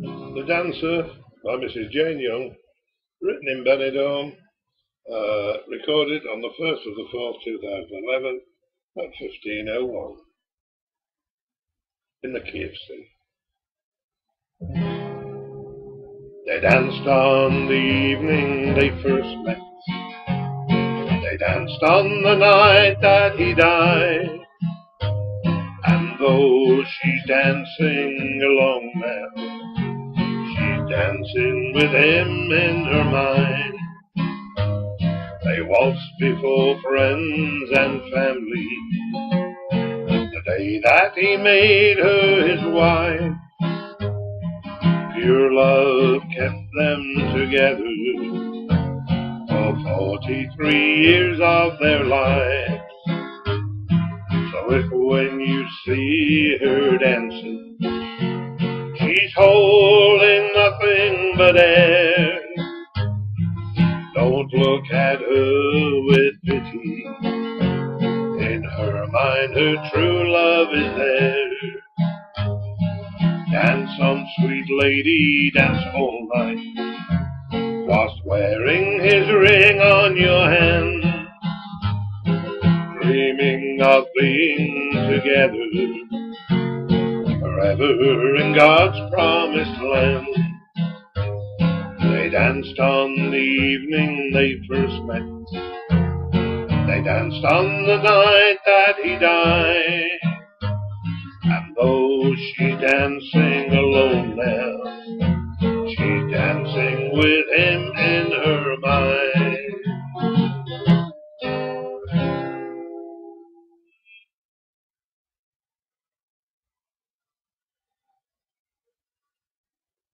The Dancer by Mrs. Jane Young, written in Benidorm, uh, recorded on the 1st of the 4th, 2011 at 15.01 in the key of C. They danced on the evening they first met. They danced on the night that he died. And though she's dancing along now, dancing with him in her mind. They waltzed before friends and family the day that he made her his wife. Pure love kept them together for 43 years of their lives. So if when you see her Don't look at her with pity. In her mind, her true love is there. Dance on, sweet lady, dance all night, whilst wearing his ring on your hand. Dreaming of being together forever in God's promised land danced on the evening they first met. They danced on the night that he died. And though she's dancing alone now, she's dancing with him.